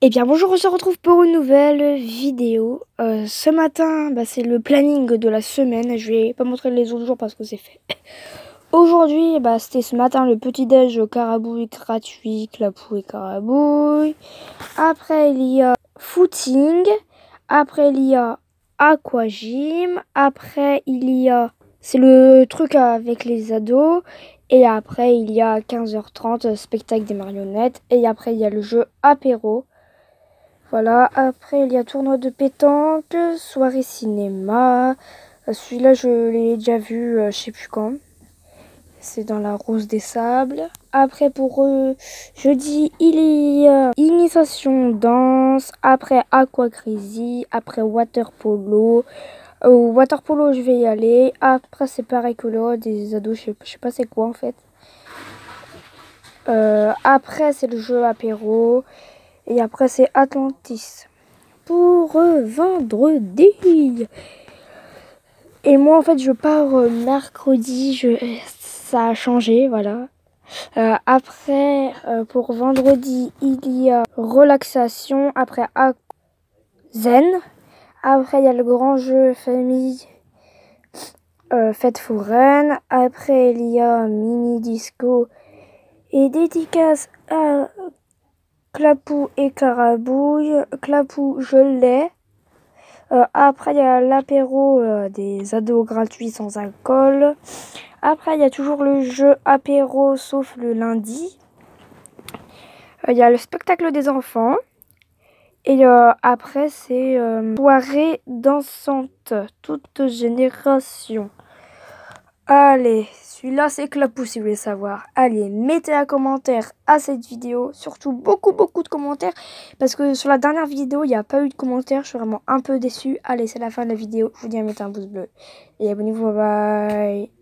Eh bien bonjour, on se retrouve pour une nouvelle vidéo. Euh, ce matin, bah, c'est le planning de la semaine. Je vais pas montrer les autres jours parce que c'est fait. Aujourd'hui, bah, c'était ce matin le petit-déj carabouille gratuit, clapou et carabouille. Après, il y a footing. Après, il y a aquagym. Après, il y a... C'est le truc avec les ados. Et après, il y a 15h30, spectacle des marionnettes. Et après, il y a le jeu apéro. Voilà, après il y a tournoi de pétanque, soirée cinéma. Euh, celui-là je l'ai déjà vu, euh, je sais plus quand. C'est dans la Rose des Sables. Après pour eux, jeudi, il y a initiation danse. Après aqua crazy. Après water polo. Euh, water polo, je vais y aller. Après c'est pareil que là, des ados, je sais, sais pas c'est quoi en fait. après c'est le jeu apéro. Et après, c'est Atlantis. Pour vendredi. Et moi, en fait, je pars euh, mercredi. Je... Ça a changé, voilà. Euh, après, euh, pour vendredi, il y a relaxation. Après, zen. Après, il y a le grand jeu famille. fête foraine. Après, il y a mini disco et dédicace à Clapou et Carabouille. Clapou, je l'ai. Euh, après, il y a l'apéro euh, des ados gratuits sans alcool. Après, il y a toujours le jeu apéro sauf le lundi. Euh, il y a le spectacle des enfants. Et après, c'est soirée dansante, toute génération. Allez, celui-là c'est Clapou si vous voulez savoir. Allez, mettez un commentaire à cette vidéo, surtout beaucoup beaucoup de commentaires, parce que sur la dernière vidéo il n'y a pas eu de commentaires, je suis vraiment un peu déçue. Allez, c'est la fin de la vidéo, je vous dis à mettre un pouce bleu et abonnez-vous, bye bye.